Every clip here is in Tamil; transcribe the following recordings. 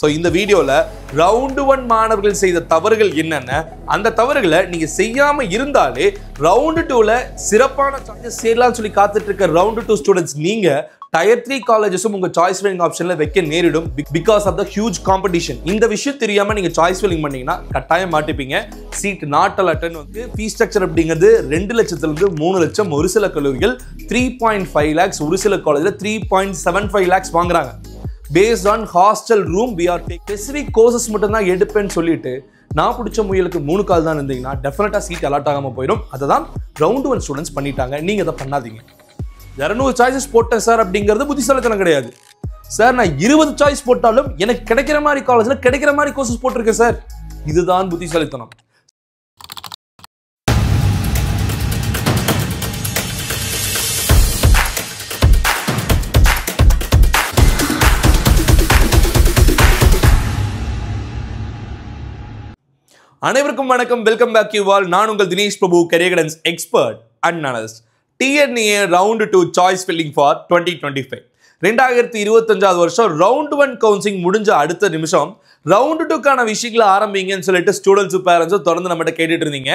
ஸோ இந்த வீடியோவில் ரவுண்டு ஒன் மாணவர்கள் செய்த தவறுகள் என்னென்ன? அந்த தவறுகளை நீங்கள் செய்யாமல் இருந்தாலே ரவுண்டு டூவில் சிறப்பான சாய்ஸஸ் சேரலாம்னு சொல்லி காத்துட்டு இருக்க ரவுண்டு டூ ஸ்டூடெண்ட்ஸ் நீங்கள் டயர் த்ரீ காலேஜஸும் உங்கள் சாய்ஸ் ஃபில்லிங் ஆப்ஷனில் வைக்க நேரிடும் because of the huge competition இந்த விஷயம் தெரியாமல் நீங்கள் சாய்ஸ் ஃபில்லிங் பண்ணீங்கன்னா கட்டாயம் மாட்டிப்பீங்க. சீட் நாட் அலட்டன் வந்து ஃபீஸ் ஸ்ட்ரக்சர் அப்படிங்கிறது ரெண்டு லட்சத்துலேருந்து மூணு லட்சம் ஒரு சில கல்லூரிகள் த்ரீ பாயிண்ட் ஃபைவ் லேக்ஸ் ஒரு சில காலேஜில் three point seven five lakhs வாங்குறாங்க. Based on hostel room we are take specific courses மட்டும் தான் எடுப்பேன்னு சொல்லிட்டு நான் பிடிச்ச முயலுக்கு மூணு கால் தான் இருந்தீங்கன்னா டெஃபினட்டாக சீட் அலாட் ஆகாம போயிடும். அதை தான் ரவுண்ட் ஒன் ஸ்டூடெண்ட்ஸ் பண்ணிட்டாங்க. நீங்கள் அதை பண்ணாதீங்க. இரநூறு சாய்ஸஸ் போட்டேன் சார் அப்படிங்கிறது புத்திசாலித்தனம் கிடையாது. சார் நான் இருபது சாய்ஸ் போட்டாலும் எனக்கு கிடைக்கிற மாதிரி காலேஜில் கிடைக்கிற மாதிரி கோர்சஸ் போட்டிருக்கேன் சார் இதுதான் புத்திசாலித்தனம். அனைவருக்கும் வணக்கம். வெல்கம் பேக் யூ ஆல் நான் உங்கள் Dinesh Prabhu career guidance expert and analyst TNEA round two choice filling for twenty twenty five ரெண்டாயிரத்தி இருபத்தஞ்சாவது வருஷம் ரவுண்ட் ஒன் கவுன்சிலிங் முடிஞ்ச அடுத்த நிமிஷம் ரவுண்டு டூக்கான விஷயங்களை ஆரம்பிங்கன்னு சொல்லிட்டு ஸ்டூடெண்ட்ஸும் பேரண்ட்ஸும் தொடர்ந்து நம்மகிட்ட கேட்டுட்டு இருந்தீங்க.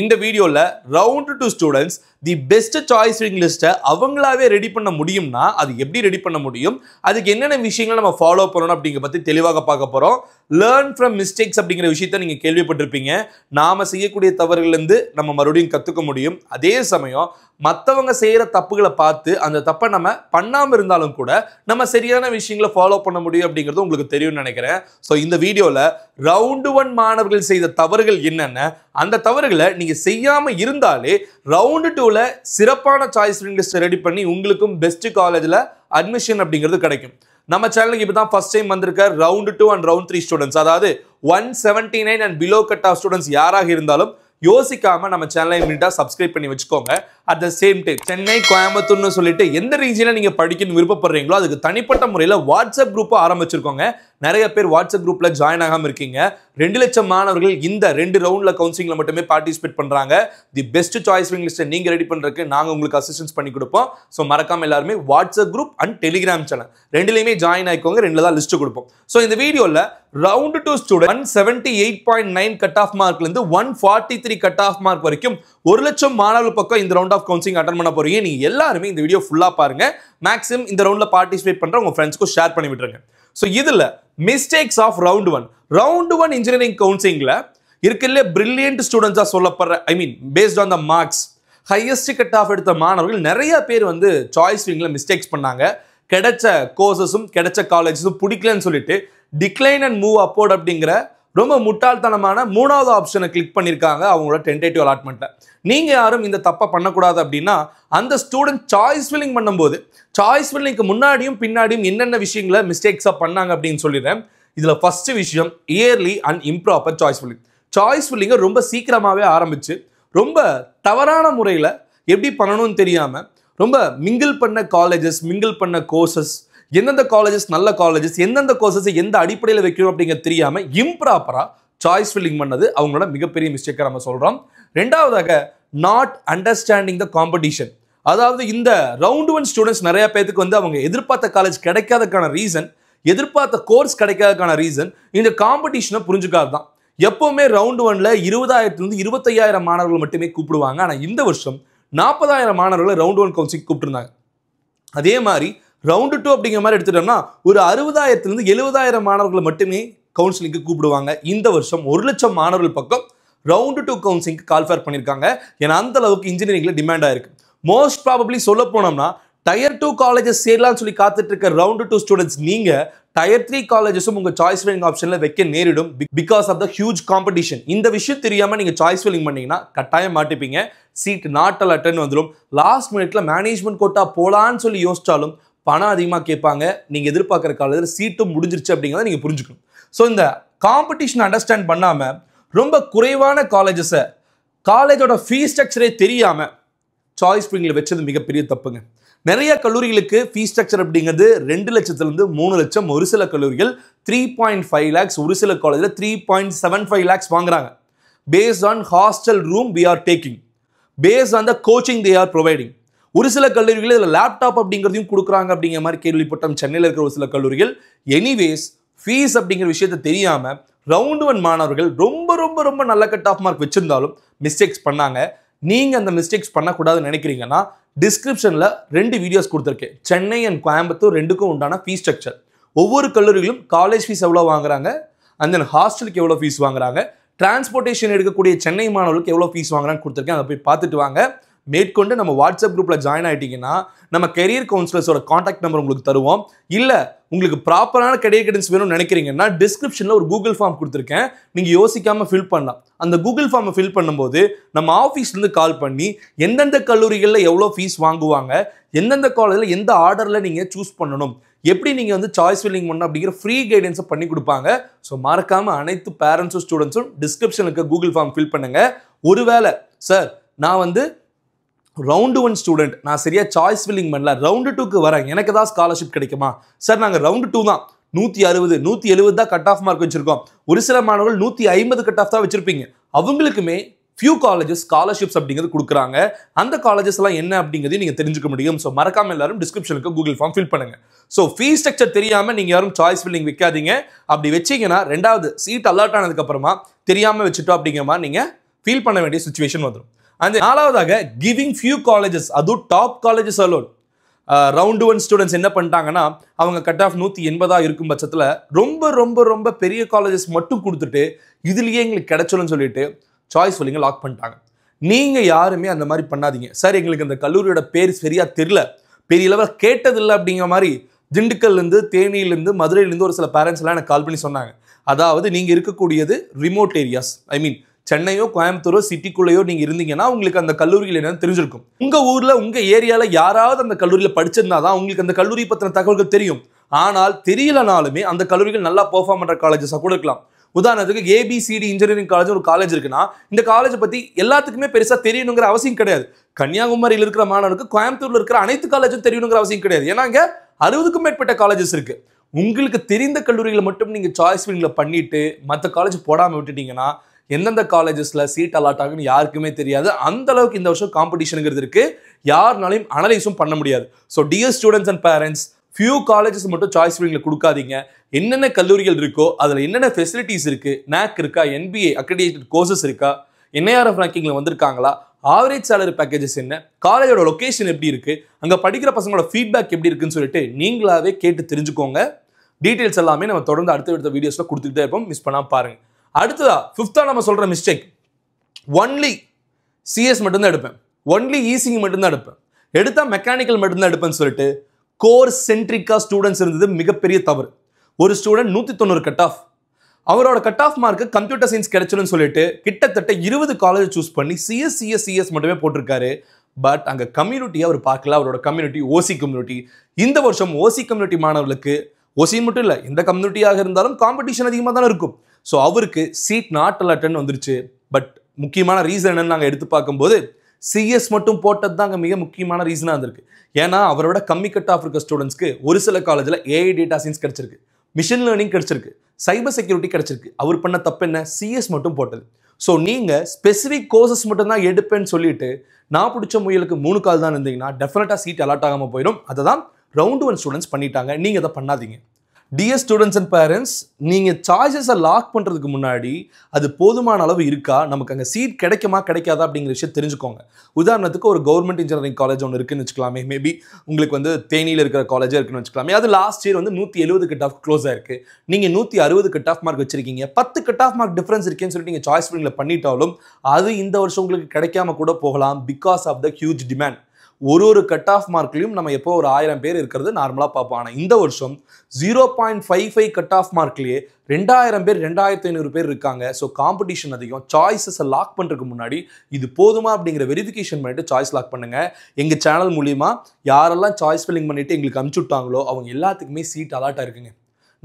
இந்த வீடியோவில் round two students the best choice filling லிஸ்ட்டை அவங்களாவே ரெடி பண்ண முடியும்னா அது எப்படி ரெடி பண்ண முடியும்? அதுக்கு என்னென்ன விஷயங்களை நம்ம ஃபாலோ பண்ணணும் அப்படிங்கிற பற்றி தெளிவாக பார்க்க போகிறோம் லேர்ன் ஃப்ரம் மிஸ்டேக்ஸ் அப்படிங்கிற விஷயத்த நீங்கள் கேள்விப்பட்டிருப்பீங்க. நாம செய்யக்கூடிய தவறுகள்லேருந்து நம்ம மறுபடியும் கற்றுக்க முடியும். அதே சமயம் மற்றவங்க செய்கிற தப்புகளை பார்த்து அந்த தப்பை நம்ம பண்ணாமல் இருந்தாலும் கூட நம்ம சரியான விஷயங்களை ஃபாலோ பண்ண முடியும் அப்படிங்கிறது உங்களுக்கு தெரியும்னு நினைக்கிறேன். ஸோ இந்த வீடியோவில் ரவுண்டு ஒன் மாணவர்கள் செய்த தவறுகள் என்னென்ன? அந்த தவறுகளை நீங்கள் செய்யாமல் இருந்தாலே ரவுண்டு டூவில் சிறப்பான சாய்ஸ் லிஸ்ட் ரெடி பண்ணி உங்களுக்கும் பெஸ்ட் காலேஜில் அட்மிஷன் அப்படிங்கிறது கிடைக்கும். நம்ம சேனலுக்கு இப்போ தான் ஃபர்ஸ்ட் டைம் வந்திருக்க round two and round three students அதாவது one seventy nine and below cut off students யாராக இருந்தாலும் யோசிக்காம நம்ம சேனலை இமீடியட்டா சப்ஸ்கிரைப் பண்ணி வச்சுக்கோங்க. At the same time Chennai கோயம்புத்தூர்னு சொல்லிட்டு எந்த ரீஜனில் நீங்கள் படிக்கணும்னு விருப்பப்படுறீங்களோ அதுக்கு தனிப்பட்ட முறையில் வாட்ஸ்அப் குரூப்பை ஆரம்பிச்சிருக்கோங்க. நிறைய பேர் வாட்ஸ்அப் குரூப்பில் ஜாயின் ஆகாமல் இருக்கீங்க. ரெண்டு லட்சம் மாணவர்கள் இந்த ரெண்டு ரவுண்டில் கவுன்சிலிங்கில் மட்டுமே பார்ட்டிசிபேட் பண்ணுறாங்க தி பெஸ்ட் சாய்ஸ் விங் லிஸ்ட்டை நீங்கள் ரெடி பண்ணுறதுக்கு நாங்கள் உங்களுக்கு அசிஸ்டன்ஸ் பண்ணி கொடுப்போம். ஸோ மறக்காம எல்லாருமே WhatsApp group and Telegram channel ரெண்டுலேயுமே ஜாயின் ஆகிக்கோங்க ரெண்டில் தான் லிஸ்ட்டு கொடுப்போம். ஸோ இந்த வீடியோவில் round two student one seventy eight point nine cut off மார்க்லேருந்து one forty three cut off mark வரைக்கும் ஒரு லட்சம் மாணவர்கள் பக்கம் இந்த ரவுண்ட் ஆஃப் கவுன்சிலிங் அட்டன் பண்ண போறீங்க. நீங்க எல்லாருமே இந்த வீடியோ ஃபுல்லா பாருங்க. மேக்ஸிமம் இந்த ரவுண்ட்ல பார்ட்டிசிபேட் பண்ற உங்க ஃப்ரெண்ட்ஸ்க்கும் ஷேர் பண்ணி விட்டுருங்க. ஸோ இதுல mistakes of round one round one engineering கவுன்சிலிங்ல இருக்கல பிரில்லியன்ட் ஸ்டூடெண்ட்ஸாக சொல்லப்படுற I mean based on the marks highest cut off எடுத்த மாணவர்கள் நிறைய பேர் வந்து சாய்ஸ் விங்கில் மிஸ்டேக்ஸ் பண்ணாங்க. கிடைச்ச கோர்சஸும் கிடைச்ச காலேஜஸும் பிடிக்கலன்னு சொல்லிட்டு டிக்ளைன் அண்ட் மூவ் அப்போர்ட் அப்படிங்கிற ரொம்ப முட்டாள்தனமான மூணாவது ஆப்ஷனை கிளிக் பண்ணியிருக்காங்க அவங்களோட டென்டேட்டிவ் அலாட்மெண்ட்டில் நீங்கள் யாரும் இந்த தப்பை பண்ணக்கூடாது அப்படின்னா அந்த ஸ்டூடெண்ட் சாய்ஸ் ஃபில்லிங் பண்ணும்போது சாய்ஸ் ஃபில்லிங்க்கு முன்னாடியும் பின்னாடியும் என்னென்ன விஷயங்களை மிஸ்டேக்ஸாக பண்ணாங்க அப்படின்னு சொல்லிடுறேன். இதில் ஃபஸ்ட்டு விஷயம் early and improper choice filling choice ஃபில்லிங்கை ரொம்ப சீக்கிரமாகவே ஆரம்பிச்சு ரொம்ப தவறான முறையில் எப்படி பண்ணணும்னு தெரியாமல் ரொம்ப மிங்கிள் பண்ண காலேஜஸ் மிங்கிள் பண்ண கோர்சஸ் எந்தெந்த காலேஜஸ் நல்ல காலேஜஸ் எந்தெந்த கோர்சஸ் எந்த அடிப்படையில் வைக்கணும் அப்படிங்கிறது தெரியாமல் இம்ப்ராப்பராக சாய்ஸ் ஃபில்லிங் பண்ணது அவங்களோட மிகப்பெரிய மிஸ்டேக்காக நம்ம சொல்கிறோம் ரெண்டாவதாக நாட் அண்டர்ஸ்டாண்டிங் த காம்படிஷன் அதாவது இந்த ரவுண்ட் ஒன் ஸ்டூடெண்ட்ஸ் நிறையா பேத்துக்கு வந்து அவங்க எதிர்பார்த்த காலேஜ் கிடைக்காதக்கான ரீசன் எதிர்பார்த்த கோர்ஸ் கிடைக்காதக்கான ரீசன் இந்த காம்படிஷனை புரிஞ்சுக்காது தான். எப்போவுமே ரவுண்ட் ஒனில் இருபதாயிரத்துலேருந்து இருபத்தையாயிரம் மாணவர்கள் மட்டுமே கூப்பிடுவாங்க. ஆனால் இந்த வருஷம் நாற்பதாயிரம் மாணவர்களை ரவுண்ட் ஒன் கவுன்சிலிங் கூப்பிட்டுருந்தாங்க. அதே மாதிரி ரவுண்டு டூ அப்படிங்கிற மாதிரி எடுத்துட்டோம்னா ஒரு அறுபதாயிரத்துலேருந்து எழுபதாயிரம் மாணவர்களை மட்டுமே கவுன்சிலிங்க்கு கூப்பிடுவாங்க. இந்த வருஷம் ஒரு லட்சம் மாணவர்கள் பக்கம் ரவுண்டு டூ கவுன்சிலிங்க்கு கால்ஃபேர் பண்ணியிருக்காங்க. ஏன்னா அந்த அளவுக்கு இன்ஜினியரிங்கில் டிமாண்ட் ஆயிருக்கு மோஸ்ட் ப்ராபப்ளி சொல்ல போனோம்னா டயர் டூ காலேஜஸ் சேரலாம்னு சொல்லி காத்துட்டு இருக்க ரவுண்டு டூ ஸ்டூடெண்ட்ஸ் நீங்கள் டயர் த்ரீ காலேஜஸும் உங்கள் சாய்ஸ் ஃபில்லிங் ஆப்ஷனில் வைக்க நேரிடும் because of the huge competition இந்த விஷயம் தெரியாமல் நீங்கள் சாய்ஸ் ஃபில்லிங் பண்ணீங்கன்னா கட்டாயம் மாட்டிப்பீங்க. சீட் நாட்டல் அட்டன் வந்துடும் லாஸ்ட் மினிட்ல மேனேஜ்மெண்ட் கோட்டா போலான்னு சொல்லி யோசிச்சாலும் பணம் அதிகமாக கேட்பாங்க. நீங்கள் எதிர்பார்க்குற காலத்தில் சீட்டும் முடிஞ்சிருச்சு அப்படிங்கிறத நீங்கள் புரிஞ்சுக்கணும். ஸோ இந்த காம்படிஷன் அண்டர்ஸ்டாண்ட் பண்ணாமல் ரொம்ப குறைவான காலேஜஸை காலேஜோட ஃபீஸ் ஸ்ட்ரக்சரே தெரியாமல் சாய்ஸ் ஸ்ப்ரிங்கில் வச்சது மிகப்பெரிய தப்புங்க. நிறைய கல்லூரிகளுக்கு ஃபீஸ் ஸ்ட்ரக்சர் அப்படிங்கிறது ரெண்டு லட்சத்துலேருந்து மூணு லட்சம் ஒரு சில கல்லூரிகள் த்ரீ பாயிண்ட் ஃபைவ் லேக்ஸ் ஒரு சில காலேஜில் three point seven five lakhs வாங்குறாங்க. Based on hostel room we are taking based on the coaching they are providing ஒரு சில கல்லூரிகள் இதில் லேப்டாப் அப்படிங்கிறதையும் கொடுக்குறாங்க அப்படிங்கிற மாதிரி கேள்விப்பட்டோம். சென்னையில் இருக்கிற ஒரு சில கல்லூரிகள். எனிவேஸ் ஃபீஸ் அப்படிங்கிற விஷயத்த தெரியாமல் ரவுண்டு ஒன் மாணவர்கள் ரொம்ப ரொம்ப ரொம்ப நல்ல கட் ஆஃப் மார்க் வச்சுருந்தாலும் மிஸ்டேக்ஸ் பண்ணாங்க. நீங்கள் அந்த மிஸ்டேக்ஸ் பண்ணக்கூடாதுன்னு நினைக்கிறீங்கன்னா டிஸ்கிரிப்ஷனில் ரெண்டு வீடியோஸ் கொடுத்துருக்கேன். சென்னை அண்ட் கோயம்புத்தூர் ரெண்டுக்கும் உண்டான ஃபீஸ் ஸ்ட்ரக்சர் ஒவ்வொரு கல்லூரிகளும் காலேஜ் ஃபீஸ் எவ்வளோ வாங்குறாங்க? அண்ட் தென் ஹாஸ்டலுக்கு எவ்வளோ ஃபீஸ் வாங்குறாங்க? டிரான்ஸ்போர்ட்டேஷன் எடுக்கக்கூடிய சென்னை மாணவர்களுக்கு எவ்வளோ ஃபீஸ் வாங்குறான்னு கொடுத்துருக்கேன். அதை போய் பார்த்துட்டு வாங்க. மேற்கொண்டு நம்ம வாட்ஸ்அப் குரூப்பில் ஜாயின் ஆகிட்டீங்கன்னா நம்ம கெரியர் கவுன்சிலர்ஸோட காண்டாக்ட் நம்பர் உங்களுக்கு தருவோம். இல்லை உங்களுக்கு ப்ராப்பரான கெரியர் கைடன்ஸ் வேணும்னு நினைக்கிறீங்கன்னா டிஸ்கிரிப்ஷனில் ஒரு கூகுள் ஃபார்ம் கொடுத்துருக்கேன். நீங்கள் யோசிக்காமல் ஃபில் பண்ணலாம். அந்த கூகுள் ஃபார்மை ஃபில் பண்ணும்போது நம்ம ஆஃபீஸ்லேருந்து கால் பண்ணி எந்தெந்த கல்லூரிகளில் எவ்வளோ ஃபீஸ் வாங்குவாங்க எந்தெந்த காலேஜில் எந்த ஆர்டரில் நீங்கள் சூஸ் பண்ணணும் எப்படி நீங்கள் வந்து சாய்ஸ் ஃபில்லிங் பண்ணணும் அப்படிங்கிற ஃப்ரீ கைடன்ஸை பண்ணி கொடுப்பாங்க. ஸோ மறக்காமல் அனைத்து பேரண்ட்ஸும் ஸ்டூடெண்ட்ஸும் டிஸ்கிரிப்ஷனுக்கு கூகுள் ஃபார்ம் ஃபில் பண்ணுங்கள் ஒருவேளை சார் நான் வந்து ரவுண்டு ஒன் ஸ்டூடெண்ட் நான் சரியாக சாய்ஸ் ஃபில்லிங் பண்ணல. ரவுண்டு டூக்கு வரேன். எனக்கு தான் ஸ்காலர்ஷிப் கிடைக்குமா? சார் நாங்கள் ரவுண்டு டூ தான். நூற்றி அறுபது நூற்றி எழுபது தான் கட் ஆஃப் மார்க் வச்சுருக்கோம். ஒரு சில மாணவர்கள் நூற்றி ஐம்பது கட் ஆஃப் தான் வச்சுருப்பீங்க. அவங்களுக்குமே ஃபியூ காலேஜஸ் ஸ்காலர்ஷிப்ஸ் அப்படிங்கிறது கொடுக்குறாங்க. அந்த காலேஜஸ் எல்லாம் என்ன அப்படிங்கிறதையும் நீங்கள் தெரிஞ்சுக்க முடியும். ஸோ மறக்காம எல்லாரும் டிஸ்கிரிப்ஷனுக்கு கூகுள் ஃபார்ம் ஃபில் பண்ணுங்க. ஸோ ஃபீஸ் ஸ்ட்ரக்சர் தெரியாமல் நீங்கள் யாரும் சாய்ஸ் ஃபில்லிங் வைக்காதீங்க. அப்படி வச்சீங்கன்னா ரெண்டாவது சீட் அலர்ட் ஆனதுக்கப்புறமா தெரியாமல் வச்சுட்டோம் அப்படிங்கிற மாதிரி நீங்கள் ஃபீல் பண்ண வேண்டிய சுச்சுவேஷன் வந்துடும் அண்ட் நாலாவதாக கிவிங் ஃபியூ காலேஜஸ் அதுவும் top colleges alone round one students என்ன பண்ணிட்டாங்கன்னா அவங்க கட் ஆஃப் நூற்றி எண்பதாக இருக்கும் பட்சத்தில் ரொம்ப ரொம்ப ரொம்ப பெரிய காலேஜஸ் மட்டும் கொடுத்துட்டு இதுலேயே எங்களுக்கு கிடைச்சலும்னு சொல்லிட்டு சாய்ஸ் ஃபில்லிங்கை லாக் பண்ணிட்டாங்க. நீங்கள் யாருமே அந்த மாதிரி பண்ணாதீங்க. சார் எங்களுக்கு அந்த கல்லூரியோட பேர் சரியாக தெரில பெரிய லெவல் கேட்டதில்லை அப்படிங்கிற மாதிரி திண்டுக்கல்லேருந்து தேனியிலேருந்து மதுரையிலேருந்து ஒரு சில பேரண்ட்ஸ்லாம் எனக்கு கால் பண்ணி சொன்னாங்க. அதாவது நீங்கள் இருக்கக்கூடியது ரிமோட் ஏரியாஸ் ஐ மீன் சென்னையோ கோயம்புத்தூரோ சிட்டிக்குள்ளேயோ நீங்க இருந்தீங்கன்னா உங்களுக்கு அந்த கல்லூரிகள் என்னன்னு தெரிஞ்சிருக்கும். உங்க ஊர்ல உங்க ஏரியால யாராவது அந்த கல்லூரியில படிச்சிருந்தா தான் உங்களுக்கு அந்த கல்லூரி பத்தின தகவல்கள் தெரியும். ஆனால் தெரியலனாலுமே அந்த கல்லூரிகள் நல்லா பெர்ஃபார்ம் பண்ற காலேஜஸாக கூட இருக்கலாம். உதாரணத்துக்கு ஏபிசிடி இன்ஜினியரிங் காலேஜ் ஒரு காலேஜ் இருக்குன்னா இந்த காலேஜை பத்தி எல்லாத்துக்குமே பெருசா தெரியணுங்கிற அவசியம் கிடையாது. கன்னியாகுமரியில் இருக்கிற மாணவனுக்கு கோயம்புத்தூர்ல இருக்கிற அனைத்து காலேஜும் தெரியணுங்கிற அவசியம் கிடையாது. ஏன்னா இங்க அறுபதுக்கும் மேற்பட்ட காலேஜஸ் இருக்கு. உங்களுக்கு தெரிந்த கல்லூரிகளை மட்டும் நீங்க சாய்ஸ் ஃபில்லிங்ல பண்ணிட்டு மற்ற காலேஜ் போடாம விட்டுட்டீங்கன்னா எந்தெந்த காலேஜஸ்ல சீட் அலாட் ஆகுன்னு யாருக்குமே தெரியாது. அந்த அளவுக்கு இந்த வருஷம் காம்படிஷனுங்கிறது இருக்கு. யாருனாலையும் அனலைஸும் பண்ண முடியாது. So dear students and parents few colleges மட்டும் சாய்ஸ் ஃபில்லிங்ல கொடுக்காதீங்க. என்னென்ன கல்லூரிகள் இருக்கோ அதில் என்னென்ன ஃபெசிலிட்டிஸ் இருக்கு? நேக் இருக்கா? என்பிஏ அக்ரிடேட்டட் கோர்சஸ் இருக்கா? என்ஐஆர்எஃப் ரேங்கிங்கில் வந்திருக்காங்களா? ஆவரேஜ் சேலரி பேக்கேஜஸ் என்ன? காலேஜோட லொக்கேஷன் எப்படி இருக்குது அங்கே படிக்கிற பசங்களோட ஃபீட்பேக் எப்படி இருக்குன்னு சொல்லிட்டு நீங்களாவே கேட்டு தெரிஞ்சுக்கோங்க. டீட்டெயில்ஸ் எல்லாமே நம்ம தொடர்ந்து அடுத்த அடுத்த வீடியோஸில் கொடுத்துக்கிட்டே இருப்போம். மிஸ் பண்ணாம பாருங்க. அடுத்ததா ஃபிஃப்த்தா நம்ம சொல்கிற மிஸ்டேக் ஒன்லி சிஎஸ் மட்டும்தான் எடுப்பேன். ஒன்லி ஈசிங் மட்டும்தான் எடுப்பேன். எடுத்தால் மெக்கானிக்கல் மட்டும்தான் எடுப்பேன்னு சொல்லிட்டு கோர் சென்ட்ரிக்காக ஸ்டூடெண்ட்ஸ் இருந்தது மிகப்பெரிய தவறு. ஒரு ஸ்டூடெண்ட் நூற்றி தொண்ணூறு கட் ஆஃப் அவரோட கட் ஆஃப் மார்க்கு கம்ப்யூட்டர் சயின்ஸ் கிடைச்சிடும் சொல்லிட்டு கிட்டத்தட்ட இருபது காலேஜ் சூஸ் பண்ணி சிஎஸ் சிஎஸ் சிஎஸ் மட்டுமே போட்டிருக்காரு. பட் அங்கே கம்யூனிட்டியை அவர் பார்க்கல. அவரோட கம்யூனிட்டி ஓசி கம்யூனிட்டி இந்த வருஷம் ஓசி கம்யூனிட்டி மாணவர்களுக்கு ஒசின் மட்டும் இல்லை எந்த கம்யூனிட்டியாக இருந்தாலும் காம்படிஷன் அதிகமாக தானே இருக்கும். ஸோ அவருக்கு சீட் நாட் அலட்டன் வந்துருச்சு. பட் முக்கியமான ரீசன் என்னன்னு நாங்கள் எடுத்து பார்க்கும்போது சிஎஸ் மட்டும் போட்டது தான் அங்கே மிக முக்கியமான ரீசனாக இருந்திருக்கு. ஏன்னா அவரோட கம்மி கட் ஆஃப் இருக்க ஸ்டூடெண்ட்ஸ்க்கு ஒரு சில காலேஜில் ஏஐ டேட்டா சயின்ஸ் கிடச்சிருக்கு. மிஷின் லேர்னிங் கிடச்சிருக்கு. சைபர் செக்யூரிட்டி கிடச்சிருக்கு. அவர் பண்ண தப்பு என்ன? சிஎஸ் மட்டும் போட்டது. ஸோ நீங்கள் ஸ்பெசிஃபிக் கோர்சஸ் மட்டும்தான் எடுப்பேன்னு சொல்லிட்டு நான் பிடிச்ச முயலுக்கு மூணு கால் தான் இருந்தீங்கன்னா டெஃபினட்டாக சீட் அலாட் ஆகாமல் போயிடும். அதை தான் ரவுண்ட் ஒன் ஸ்டூடெண்ட்ஸ் பண்ணிட்டாங்க. நீங்கள் அதை பண்ணாதீங்க. டிஎஸ் ஸ்டூடெண்ட்ஸ் அண்ட் பேரண்ட்ஸ் நீங்கள் சார்ஜஸை லாக் பண்ணுறதுக்கு முன்னாடி அது போதுமான அளவு இருக்கா? நமக்கு அங்கே சீட் கிடைக்குமா கிடைக்காதா அப்படிங்கிற விஷயம் தெரிஞ்சுக்கோங்க. உதாரணத்துக்கு ஒரு கவர்மெண்ட் இன்ஜினியரிங் காலேஜ் ஒன்று இருக்குன்னு வச்சுக்கலாமே. மேபி உங்களுக்கு வந்து தேனியில் இருக்கிற காலேஜாக இருக்குன்னு வச்சுக்கலாமே. அது லாஸ்ட் இயர் வந்து நூற்றி எழுபது கட் ஆஃப் க்ளோஸ் ஆயிருக்கு நீங்கள் நூற்றி அறுபது கட் ஆஃப் மார்க் வச்சிருக்கீங்க. பத்து கட் ஆஃப் மார்க் டிஃப்ரென்ஸ் இருக்கேன்னு சொல்லிட்டு நீங்கள் சாய்ஸ் பண்ணிட்டாலும் அது இந்த வருஷம் உங்களுக்கு கிடைக்காம கூட போகலாம் because of the huge demand ஒரு ஒரு கட் ஆஃப் மார்க்லையும் நம்ம எப்போ ஒரு ஆயிரம் பேர் இருக்கிறது நார்மலாக பார்ப்போம். ஆனால் இந்த வருஷம் zero point five five cut off மார்க்லேயே ரெண்டாயிரம் பேர் ரெண்டாயிரத்தி ஐநூறு பேர் இருக்காங்க. ஸோ காம்படிஷன் அதிகம். சாய்ஸஸை லாக் பண்ணுறதுக்கு முன்னாடி இது போதுமா அப்படிங்கிற வெரிஃபிகேஷன் பண்ணிட்டு சாய்ஸ் லாக் பண்ணுங்க. எங்கள் சேனல் மூலியமாக யாரெல்லாம் சாய்ஸ் ஃபில்லிங் பண்ணிட்டு எங்களுக்கு அனுப்பிச்சு விட்டாங்களோ அவங்க எல்லாத்துக்குமே சீட் அலாட்டாக இருக்குங்க.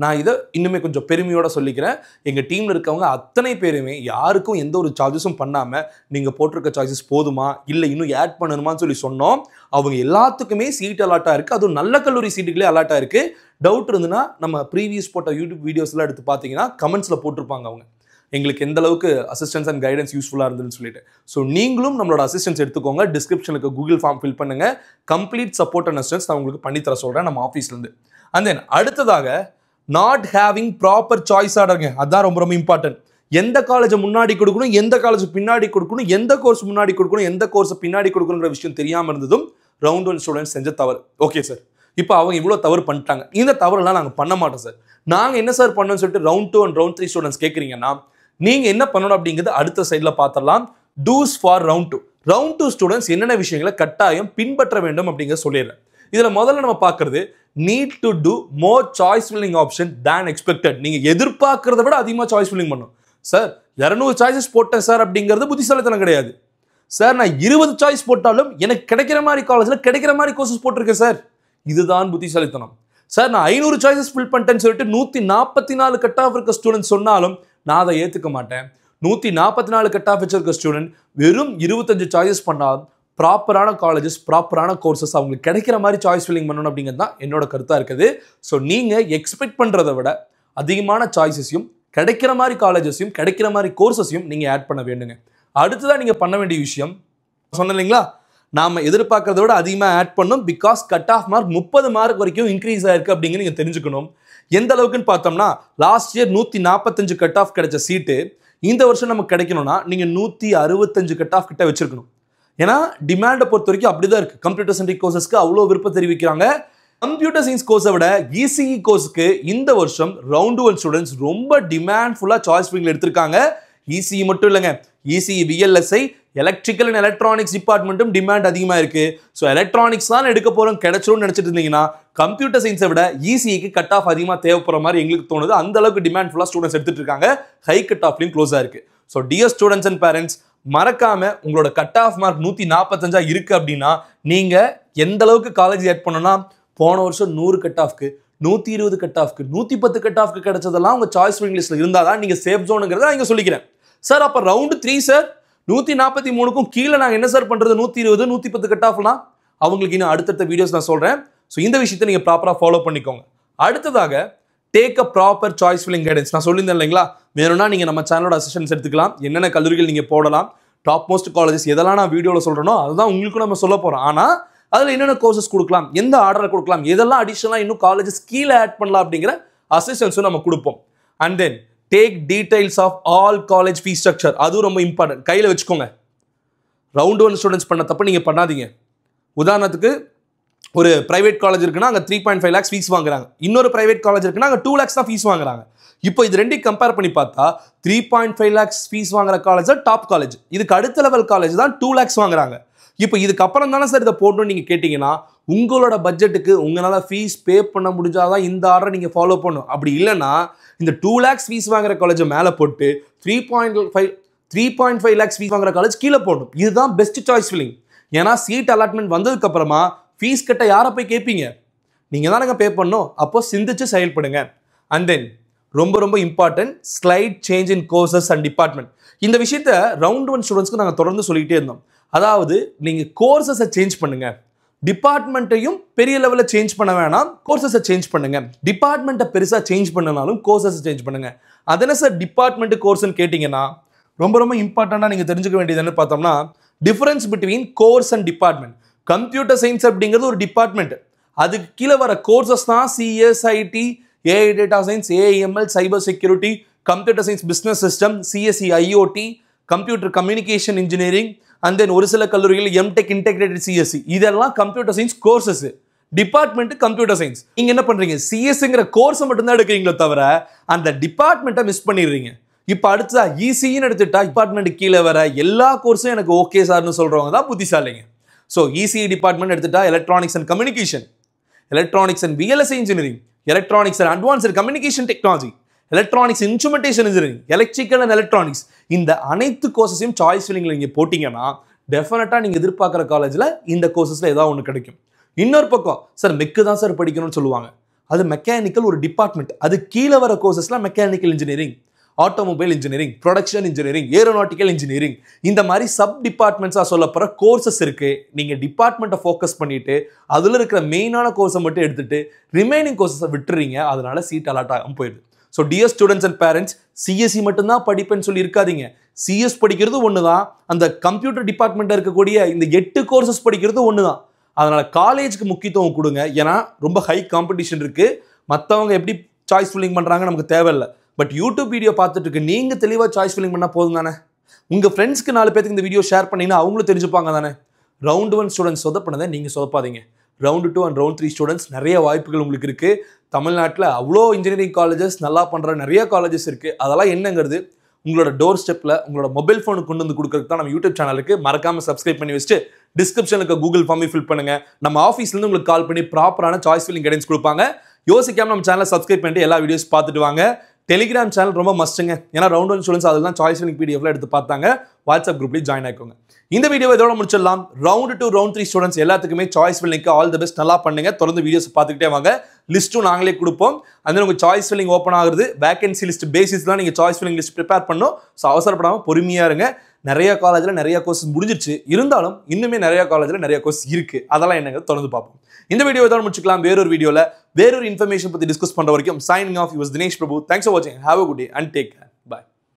நான் இதை இன்னுமே கொஞ்சம் பெருமையோடு சொல்லிக்கிறேன். எங்கள் டீமில் இருக்கவங்க அத்தனை பேருமே யாருக்கும் எந்த ஒரு சார்ஜஸும் பண்ணாமல் நீங்கள் போட்டிருக்க சாய்ஸஸ் போதுமா? இல்லை இன்னும் ஆட் பண்ணணுமான்னு சொல்லி சொன்னோம். அவங்க எல்லாத்துக்குமே சீட் அலாட்டாக இருக்குது அதுவும் நல்ல கல்லூரி சீட்டுகளே அலாட்டாக இருக்குது டவுட் இருந்துன்னா நம்ம ப்ரீவியஸ் போட்ட யூடியூப் வீடியோஸ்லாம் எடுத்து பார்த்தீங்கன்னா கமெண்ட்ஸில் போட்டிருப்பாங்க அவங்க. எங்களுக்கு எந்த அளவுக்கு அசிஸ்டன்ஸ் அண்ட் கைடன்ஸ் யூஸ்ஃபுல்லாக இருந்ததுன்னு சொல்லிட்டு. ஸோ நீங்களும் நம்மளோட அசிஸ்டன்ஸ் எடுத்துக்கோங்க. டிஸ்கிரிப்ஷனுக்கு கூகுள் ஃபார்ம் ஃபில் பண்ணுங்கள் கம்ப்ளீட் சப்போர்ட் அண்ட் அசிஸ்டன்ஸ் நான் உங்களுக்கு பண்ணித்தர சொல்கிறேன் நம்ம ஆஃபீஸ்லேருந்து அண்ட் தென் அடுத்ததாக நாட் ஹேவிங் ப்ராப்பர் சாய்ஸ் ஆர்டருங்க அதான் ரொம்ப ரொம்ப இம்பார்ட்டன்ட் எந்த காலேஜை முன்னாடி கொடுக்கணும் எந்த காலேஜ் பின்னாடி கொடுக்கணும் எந்த கோர்ஸ் முன்னாடி கொடுக்கணும் எந்த கோர்ஸ் பின்னாடி கொடுக்கணுங்கிற விஷயம் தெரியாமல் இருந்ததும் ரவுண்ட் ஒன் ஸ்டூடெண்ட்ஸ் செஞ்ச தவறு. ஓகே சார் இப்போ அவங்க இவ்வளோ தவறு பண்ணிட்டாங்க. இந்த தவறுலாம் நாங்கள் பண்ண மாட்டோம் சார் நாங்கள் என்ன சார் பண்ணோம்னு சொல்லிட்டு round two and round three students கேட்குறீங்கன்னா நீங்கள் என்ன பண்ணணும் அப்படிங்கிறது அடுத்த சைடில் பார்த்துடலாம் do's for round two round two students என்னென்ன விஷயங்களை கட்டாயம் பின்பற்ற வேண்டும் அப்படிங்கிறத சொல்லிடுறேன். இதில் முதல்ல நம்ம பார்க்குறது need to do more choice filling option than expected நீங்கள் எதிர்பார்க்கறத விட அதிகமாக சாய்ஸ் ஃபில்லிங் பண்ணும் சார் இரநூறு சாய்ஸஸ் போட்டேன் சார் அப்படிங்கிறது புத்திசாலித்தனம் கிடையாது. சார் நான் இருபது சாய்ஸ் போட்டாலும் எனக்கு கிடைக்கிற மாதிரி காலேஜில் கிடைக்கிற மாதிரி கோர்சஸ் போட்டிருக்கேன் சார் இதுதான் புத்திசாலித்தனம். சார் நான் ஐநூறு சாய்ஸஸ் ஃபில் பண்ணிட்டேன்னு சொல்லிட்டு நூற்றி நாற்பத்தி நாலு கட் ஆஃப் இருக்க ஸ்டூடெண்ட் சொன்னாலும் நான் அதை ஏற்றுக்க மாட்டேன். நூற்றி நாற்பத்தி நாலு கட் ஆஃப் வச்சிருக்க ஸ்டூடெண்ட் வெறும் இருபத்தஞ்சு சாய்ஸஸ் பண்ணால் ப்ராப்பரான காலேஜஸ் ப்ராப்பரான கோர்சஸ் அவங்களுக்கு கிடைக்கிற மாதிரி சாய்ஸ் ஃபில்லிங் பண்ணணும் அப்படிங்கிறது தான் என்னோட கருத்தாக இருக்குது. ஸோ நீங்கள் எக்ஸ்பெக்ட் பண்ணுறதை விட அதிகமான சாய்ஸஸையும் கிடைக்கிற மாதிரி காலேஜஸையும் கிடைக்கிற மாதிரி கோர்சஸையும் நீங்கள் ஆட் பண்ண வேண்டுங்க. அடுத்ததான் நீங்கள் பண்ண வேண்டிய விஷயம் சொன்னேன் இல்லைங்களா? நாம் எதிர்பார்க்கறத விட அதிகமாக ஆட் பண்ணும் பிகாஸ் கட் ஆஃப் மார்க் முப்பது மார்க் வரைக்கும் இன்க்ரீஸ் ஆயிருக்கு அப்படிங்கிறது நீங்கள் தெரிஞ்சுக்கணும். எந்த அளவுக்குன்னு பார்த்தோம்னா லாஸ்ட் இயர் நூற்றி நாற்பத்தஞ்சு கட் ஆஃப் கிடைச்ச சீட்டு இந்த வருஷம் நமக்கு கிடைக்கணும்னா நீங்கள் நூற்றி அறுபத்தஞ்சு கட் ஆஃப் கிட்ட வச்சிருக்கணும். ஏன்னா டிமாண்டை பொறுத்த வரைக்கும் அப்படிதான் இருக்கு. கம்ப்யூட்டர் சென்ட்ரிக் கோர்சஸ்க்கு அவ்வளோ விருப்பம் தெரிவிக்கிறாங்க. கம்ப்யூட்டர் சயின்ஸ் கோர்ஸை விட இசிஇ கோர்ஸுக்கு இந்த வருஷம் ரவுண்ட் ஒன் ஸ்டூடெண்ட்ஸ் ரொம்ப டிமாண்ட்ஃபுல்லாக சாய்ஸ் ஃபீல் எடுத்திருக்காங்க. இசிஇ மட்டும் இல்லைங்க. ECE VLSI electrical and electronics டிபார்ட்மெண்ட்டும் demand அதிகமாக இருக்கு. ஸோ எலக்ட்ரானிக்ஸ் தான் எடுக்க போகிறோம் கிடைச்சிரும்னு நினச்சிட்டு இருந்தீங்கன்னா கம்ப்யூட்டர் சயின்ஸை விட இசிஇக்கு கட் ஆஃப் அதிகமாக தேவைப்படுற மாதிரி எங்களுக்கு தோணுது. அந்த அளவுக்கு டிமாண்ட் ஃபுல்லாக ஸ்டூடெண்ட்ஸ் எடுத்துட்டு இருக்காங்க. ஹை கட் ஆஃப்லையும் க்ளோஸாக இருக்கு. So dear students and parents மறக்காம உங்களோட கட் ஆஃப் மார்க் நூற்றி நாற்பத்தஞ்சா இருக்கு அப்படின்னா நீங்க எந்த அளவுக்கு காலேஜ் ஆட் பண்ணோன்னா போன வருஷம் நூறு கட் ஆஃப்க்கு நூற்றி இருபது கட் ஆஃப்க்கு நூற்றி பத்து கட் ஆஃப்க்கு கிடைச்சதெல்லாம் உங்க சாய்ஸ் இங்கிலீஷில் இருந்தால் தான் நீங்கள் சேஃப் ஜோனுங்கிறத நான் இங்கே சொல்லிக்கிறேன். சார் அப்போ ரவுண்டு த்ரீ சார் நூற்றி நாற்பத்தி மூணுக்கும் கீழே நாங்கள் என்ன சார் பண்ணுறது நூற்றி இருபது நூற்றி பத்து கட் ஆஃப்னா அவங்களுக்கு இன்னும் அடுத்தடுத்த வீடியோஸ் நான் சொல்கிறேன் ஸோ இந்த விஷயத்தை நீங்கள் ப்ராப்பராக ஃபாலோ பண்ணிக்கோங்க. அடுத்ததாக take a proper choice filling guidance நான் சொல்லியிருந்தேன் இல்லைங்களா? வேணும்னா நீங்கள் நம்ம சேனலோட அசிஸ்டன்ஸ் எடுத்துக்கலாம். என்னென்ன கல்லூரிகள் நீங்கள் போடலாம் டாப் மோஸ்ட் காலேஜஸ் எதெல்லாம் நான் வீடியோவில் சொல்கிறேனோ அதுதான் உங்களுக்கும் நம்ம சொல்ல போகிறோம் ஆனால் அதில் என்னென்ன கோர்சஸ் கொடுக்கலாம் எந்த ஆர்டரை கொடுக்கலாம் எதெல்லாம் அடிஷனலாக இன்னும் காலேஜஸ் கீழே ஆட் பண்ணலாம் அப்படிங்கிற அசிஸ்டன்ஸும் நம்ம கொடுப்போம். And then take details of all college fees structure அதுவும் ரொம்ப இம்பார்ட்டன்ட் கையில் வச்சுக்கோங்க. ரவுண்ட் ஒன் ஸ்டூடெண்ட்ஸ் பண்ண தப்பு நீங்கள் பண்ணாதீங்க. உதாரணத்துக்கு ஒரு ப்ரைவேட் காலேஜ் இருக்குன்னா அங்கே three point five lakhs fees வாங்குறாங்க. இன்னொரு ப்ரைவேட் காலேஜ் இருக்குன்னா அங்கே டூ லேக்ஸ் தான் ஃபீஸ் வாங்குறாங்க. இப்போ இது ரெண்டையும் கம்பேர் பண்ணி பார்த்தா three point five lakhs fees வாங்குற காலேஜ் தான் டாப் காலேஜ் இதுக்கு அடுத்த லெவல் காலேஜ் தான் டூ லேக்ஸ் வாங்குறாங்க. இப்போ இதுக்கப்புறம் தானே சார் இதை போடணும்னு நீங்கள் கேட்டிங்கன்னா உங்களோட பட்ஜெட்டுக்கு உங்களால் ஃபீஸ் பே பண்ண முடிஞ்சாதான் இந்த ஆர்டரை நீங்கள் ஃபாலோ பண்ணணும். அப்படி இல்லைன்னா இந்த டூ லேக்ஸ் ஃபீஸ் வாங்குற காலேஜை மேலே போட்டு three point five three point five lakhs fees வாங்குற காலேஜ் கீழே போடணும். இதுதான் பெஸ்ட் சாய்ஸ் ஃபில்லிங் ஏன்னா சீட் அலாட்மெண்ட் வந்ததுக்கப்புறமா ஃபீஸ் கட்ட யாரை போய் கேட்பீங்க? நீங்கள் தானங்க பே பண்ணணும். அப்போ சிந்திச்சு செயல்படுங்க. அண்ட் தென் ரொம்ப ரொம்ப important slight change in courses and department இந்த விஷயத்த ரவுண்ட் ஒன் ஸ்டூடெண்ட்ஸ்க்கு நாங்கள் தொடர்ந்து சொல்லிகிட்டே இருந்தோம். அதாவது நீங்கள் கோர்சஸை சேஞ்ச் பண்ணுங்கள் டிபார்ட்மெண்ட்டையும் பெரிய லெவலில் சேஞ்ச் பண்ண வேணாம். கோர்சஸை சேஞ்ச் பண்ணுங்கள் டிபார்ட்மெண்ட்டை பெருசாக சேஞ்ச் பண்ணனாலும் கோர்சஸை சேஞ்ச் பண்ணுங்கள் அதன சார் டிபார்ட்மெண்ட்டு கோர்ஸ்னு கேட்டிங்கன்னா ரொம்ப ரொம்ப இம்பார்ட்டண்ட்டாக நீங்கள் தெரிஞ்சுக்க வேண்டியது என்ன பார்த்தோம்னா difference between course and department computer science அப்படிங்கிறது ஒரு டிபார்ட்மெண்ட் அதுக்கு கீழே வர கோர்சஸ் தான் CSIT AI data science AIML cyber security computer science business system CSC IoT computer communication engineering and then ஒரு சில கல்லூரிகள் எம்டெக் இன்டெகிரேட்டட் சிஎஸ்சி இதெல்லாம் computer science courses department computer science நீங்க என்ன பண்றீங்க? சிஎஸ்ங்கிற கோர்ஸை மட்டும்தான் எடுக்கிறீங்களோ தவிர அந்த டிபார்ட்மெண்ட்டை மிஸ் பண்ணிடுறீங்க. இப்போ அடுத்ததா இசின்னு எடுத்துட்டா டிபார்ட்மெண்ட் கீழே வர எல்லா கோர்ஸும் எனக்கு ஓகே சார்னு சொல்றவங்க தான் புத்திசாலிங்க. ஸோ இசிஇ டிபார்ட்மெண்ட் எடுத்துட்டா electronics and communication electronics and VLSI engineering electronics and advanced communication technology electronics instrumentation engineering electrical and electronics இந்த அனைத்து கோர்சஸையும் சாய்ஸ் ஃபில்லிங்கில் நீங்கள் போட்டிங்கன்னா டெஃபினட்டாக நீங்கள் எதிர்பார்க்குற காலேஜில் இந்த கோர்சஸில் ஏதாவது ஒன்று கிடைக்கும். இன்னொரு பக்கம் சார் மெக்கு தான் சார் படிக்கணும்னு சொல்லுவாங்க. அது மெக்கானிக்கல் ஒரு டிபார்ட்மெண்ட் அது கீழே வர கோர்சஸ்லாம் mechanical engineering automobile engineering production engineering aeronautical engineering இந்த மாதிரி சப் டிபார்ட்மெண்ட்ஸாக சொல்லப்படுற கோர்சஸ் இருக்குது நீங்கள் டிபார்ட்மெண்ட்டை ஃபோக்கஸ் பண்ணிட்டு அதில் இருக்கிற மெயினான கோர்ஸை மட்டும் எடுத்துகிட்டு ரிமைனிங் கோர்சஸை விட்டுறீங்க அதனால சீட் அலாட் ஆகாமல் போயிடுது. So DS students and parents CSC மட்டும்தான் படிப்பேன்னு சொல்லி இருக்காதீங்க. சிஎஸ் படிக்கிறது ஒன்று தான் அந்த கம்ப்யூட்டர் டிபார்ட்மெண்ட்டில் இருக்கக்கூடிய இந்த எட்டு கோர்சஸ் படிக்கிறது ஒன்று தான் அதனால் காலேஜுக்கு முக்கியத்துவம் கொடுங்க. ஏன்னா ரொம்ப ஹை காம்படிஷன் இருக்குது மற்றவங்க எப்படி சாய்ஸ் ஃபில்லிங் பண்ணுறாங்க நமக்கு தேவையில்லை. பட் யூடியூப் வீடியோ பார்த்துட்டு இருக்கு நீங்கள் தெளிவாக சாய்ஸ் ஃபில்லிங் பண்ணால் போதும் தானே? உங்கள் ஃப்ரெண்ட்ஸ்க்கு நாலு பேருக்கு இந்த வீடியோ ஷேர் பண்ணிங்கன்னா அவங்களும் தெரிஞ்சுப்பாங்க தானே? ரவுண்ட் ஒன் ஸ்டூடெண்ட்ஸ் சொதப்பினதை நீங்கள் சொதப்பாதீங்க. Round two and round three students நிறைய வாய்ப்புகள் உங்களுக்கு இருக்குது தமிழ்நாட்டில் அவ்வளோ இன்ஜினியரிங் காலேஜஸ் நல்லா பண்ணுற நிறைய காலேஜஸ் இருக்குது அதெல்லாம் என்னங்கிறது உங்களோட டோர் ஸ்டெப்பில் உங்களோட மொபைல் ஃபோனுக்கு கொண்டு வந்து கொடுக்குறதுக்கு தான் நம்ம யூடியூப் சேனலுக்கு மறக்காமல் சப்ஸ்கிரைப் பண்ணி வச்சுட்டு டிஸ்கிரிப்ஷனுக்கு கூகுள் ஃபார்மே ஃபில் பண்ணுங்க. நம்ம ஆஃபீஸ்லேருந்து உங்களுக்கு கால் பண்ணி ப்ராப்பரான சாய்ஸ் ஃபில்லிங் கைடன்ஸ் கொடுப்பாங்க. யோசிக்காமல் நம்ம சேனலை சப்ஸ்கிரைப் பண்ணிட்டு எல்லா வீடியோஸ் பார்த்துட்டு வாங்க. டெலிகிராம் சேனல் ரொம்ப மஸ்ட்டுங்க ஏன்னா ரவுண்ட் ஒன் ஸ்டூடெண்ட்ஸ் அதெல்லாம் சாய்ஸ் ஃபில்லிங் பிடிஎஃப்ல எடுத்து பார்த்தாங்க. வாட்ஸ்அப் குரூப்லேயும் ஜாயின் ஆகிக்கோங்க இந்த வீடியோ இதோட முடிச்சிடலாம். Round two round three students எல்லாத்துக்குமே சாய்ஸ் ஃபில்லிங்க்கு ஆல் தி பெஸ்ட் நல்லா பண்ணுங்க. தொடர்ந்து வீடியோஸ் பார்த்துக்கிட்டே வாங்க. லிஸ்ட்டும் நாங்களே கொடுப்போம். அந்த உங்கள் சாய்ஸ் ஃபில்லிங் ஓப்பன் ஆகுது வேகன்சி லிஸ்ட் பேசிஸ்லாம் நீங்கள் சாய்ஸ் ஃபில்லிங் லிஸ்ட் ப்ரிப்பேர் பண்ணும் ஸோ அவசரப்படாமல் பொறுமையாக இருங்க. நிறைய காலேஜில் நிறைய கோர்ஸ் முடிஞ்சிருச்சு. இருந்தாலும் இன்னுமே நிறைய காலேஜில் நிறைய கோர்ஸ் இருக்குது அதெல்லாம் என்னங்க தொடர்ந்து பார்ப்போம். இந்த வீடியோ இதோட முடிச்சுக்கலாம். வேறொரு வீடியோவில் வேறொரு இன்ஃபர்மேஷன் பற்றி டிஸ்கஸ் பண்ணுற வரைக்கும் signing off yours Dinesh Prabhu thanks for வாட்சிங் have a good day and take care